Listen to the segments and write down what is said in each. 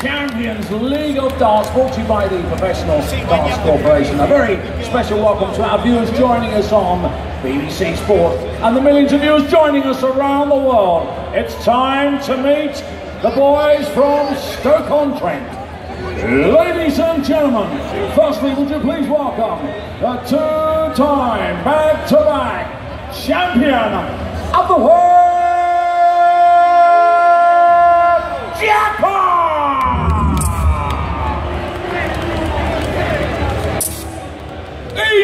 Champions League of Darts, brought to you by the Professional Darts Corporation. A very special welcome to our viewers joining us on BBC Sport and the millions of viewers joining us around the world. It's time to meet the boys from Stoke-on-Trent. Ladies and gentlemen, firstly, would you please welcome the two-time back-to-back champion of the world,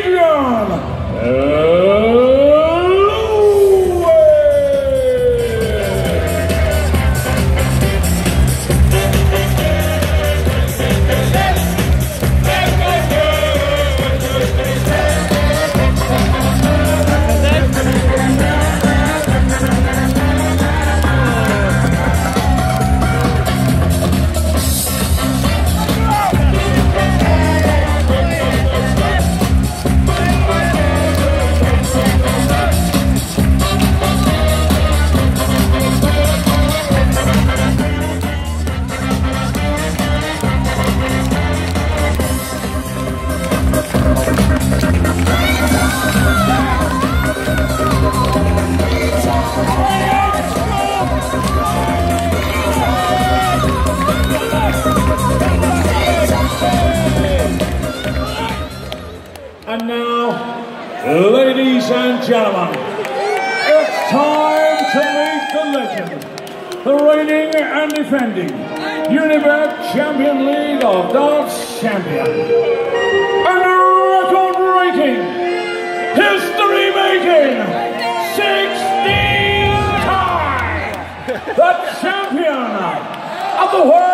Adrian ladies and gentlemen, it's time to meet the legend, the reigning and defending Unibet Champion League of Darts champion, and record-breaking, history-making, 16 time, the champion of the world.